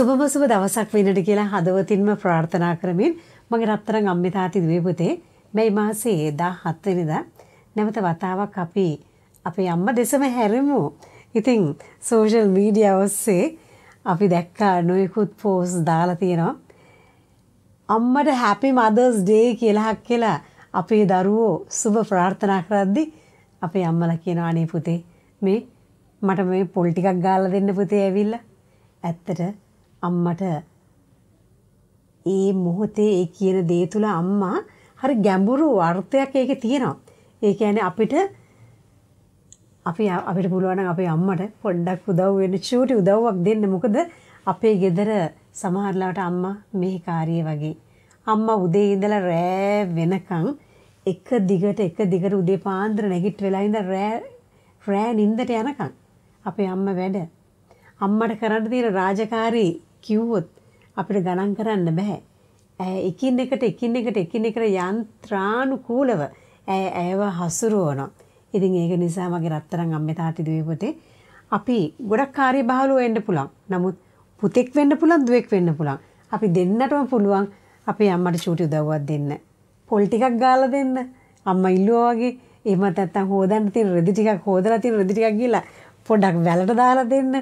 සුබම සුබ දවසක් වෙනට කියලා හදවතින්ම ප්‍රාර්ථනා කරමින් මගේ රත්තරන් අම්මේ තාත්ති දුවේ පුතේ මේ මාසේ 17 වෙනිදා නැවත වතාවක් අපි අපේ අම්මා දෙසම හැරෙමු. ඉතින් සෝෂල් මීඩියා ඔස්සේ අපි දැක්කා නොයෙකුත් පෝස්ට් දාලා තියෙනවා. අම්මට හැපි මදර්ස් ඩේ කියලා කියලා අපේ දරුවෝ සුබ ප්‍රාර්ථනා කරද්දි අපේ අම්මලා කියනවා අනේ පුතේ මේ මට මේ පොල් ටිකක් ගාලා දෙන්න පුතේ ඇවිල්ලා. ඇත්තට අම්මට ඒ මොහොතේ ඒ කියන දේ තුල අම්මා හරි ගැඹුරු අර්ථයක් ඒකේ තියෙනවා. ඒ කියන්නේ අපිට අපි අපිට පුළුවන් අපේ අම්මට පොඩ්ඩක් උදව් වෙන්න චූටි උදව්වක් දෙන්න. මොකද අපේ ගෙදර සමහරලාට අම්මා මේ කාර්යය වගේ. අම්මා උදේ ඉඳලා රෑ වෙනකන් එක දිගට එක දිගට උදේ පාන්දර නැගිට වෙලා ඉඳලා රෑ රෑ නිින්දට යනකන් අපේ අම්මා වැඩ. අම්මට කරන්න තියෙන රාජකාරී කිව්වොත් අපිට ගණන් කරන්න බෑ. එකින් එකට එකින් එකට එකින් එකට යන්ත්‍රානුකූලව ඇය ඇයව හසුරුවනවා. ඉතින් ඒක නිසා මගේ රත්තරන් අම්මේ තාත්ති දුවේ පුතේ අපි ගොඩක් කාර්යබහුලව වෙන්න පුළුවන්. නමුත් පුතෙක් වෙන්න පුළුවන් දුවෙක් වෙන්න පුළුවන්. අපි දෙන්නටම පුළුවන් අපේ අම්මට චූටි උදව්වක් දෙන්න. පොල් ටිකක් ගාලා දෙන්න. අම්මා ඉල්ලුවා වගේ එහෙමත් නැත්නම් හොදන්න තියෙන රෙදි ටිකක් හොදලා තියෙන රෙදි ටිකක් ගිහලා පොඩ්ඩක් වැලට දාලා දෙන්න.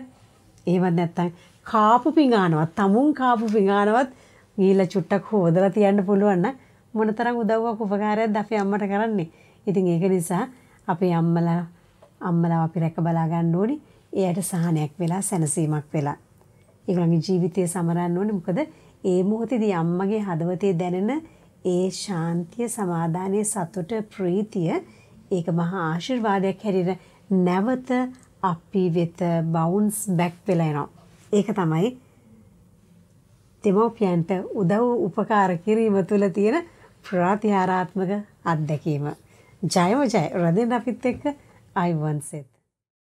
එහෙමත් නැත්නම් කාපු පිඟානවත් තමුන් කාපු පිඟානවත් ගිහිල්ලා චුට්ටක් හොදලා තියන්න පුළුවන් නම් මොනතරම් උදව්වක් උපකාරයක්ද අපේ අම්මට කරන්නේ. ඉතින් ඒක නිසා අපේ අම්මලා අම්මලා අපි රැක බලා ගන්න ඕනි. එයාට සහනයක් වෙලා සැනසීමක් වෙලා. ඒගොල්ලන්ගේ ජීවිතය සමරන්න ඕනේ. මොකද ඒ මොහොතේදී අම්මගේ හදවතේ දැනෙන ඒ ශාන්තිය, සමාදානයේ සතුට, ප්‍රීතිය ඒක මහා ආශිර්වාදයක් හැටියට නැවත අපි වෙත බවුන්ස් බැක් වෙලා එනවා. ඒක තමයි දෙමෝපියන්ට උදව් උපකාර කිරීම තුළ තියෙන ප්‍රාතිහාරාත්මක අත්දැකීම. ජයම ජය රදින් අපිත් එක්ක අයිවන් සෙත්.